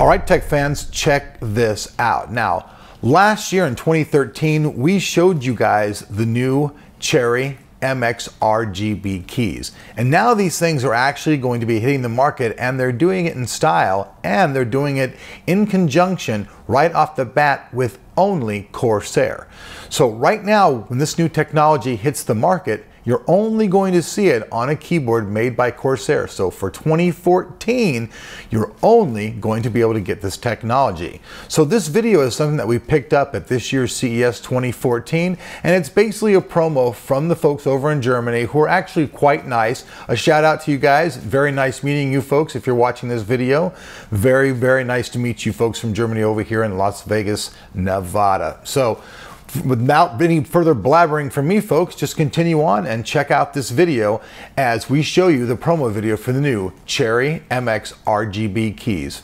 All right, tech fans, check this out. Now, last year in 2013, we showed you guys the new Cherry MX RGB keys. And now these things are actually going to be hitting the market and they're doing it in style and they're doing it in conjunction right off the bat with only Corsair. So right now, when this new technology hits the market, you're only going to see it on a keyboard made by Corsair. So for 2014, you're only going to be able to get this technology. So this video is something that we picked up at this year's CES 2014, and it's basically a promo from the folks over in Germany who are actually quite nice. A shout out to you guys. Very nice meeting you folks if you're watching this video. Very, very nice to meet you folks from Germany over here in Las Vegas, Nevada. So without any further blabbering from me folks, just continue on and check out this video as we show you the promo video for the new Cherry MX RGB keys.